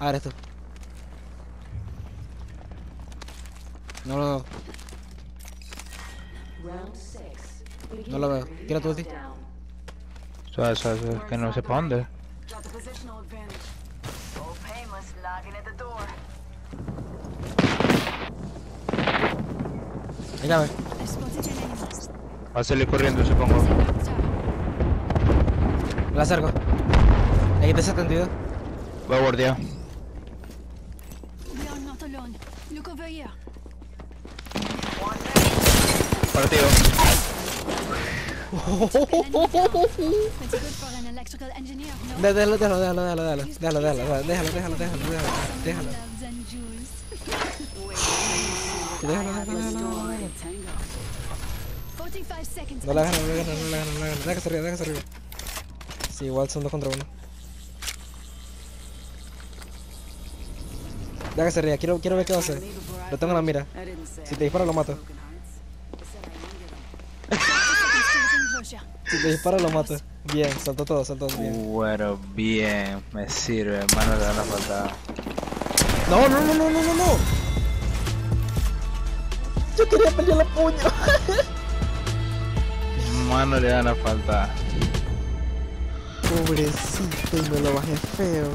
Ah, eres tú. No lo veo. No lo veo. Tira tu ulti. Suave, suave, suave. Que no sepa dónde. Ahí la ve. Va a salir corriendo, supongo. La acerco. Ahí está 72. Va a guardiar. We are not alone. Look over here. Partido. Déjalo, déjalo, déjalo, déjalo, déjalo, déjalo, déjalo, déjalo, déjalo, déjalo, déjalo, déjalo. loves and jewels. Déjalo, déjalo, déjalo, déjalo. Tango. 45 seconds. No la ganas, no la ganas, no la no la arriba, déjase arriba. Sí, igual son dos contra uno. Déjase arriba, quiero, quiero ver qué va a hacer. Lo tengo en la mira. Si te dispara, lo mato. broken hearts. I said I needed. 30 seconds to the enclosure. Si te dispara, lo mato. Bien, saltó todo, saltó todo bien. Bueno, bien, me sirve, hermano, le dan la falta. No, no, no, no, no, no, no. Yo quería pelear la puño. Mano, le dan la falta. Pobrecito, y me lo bajé feo.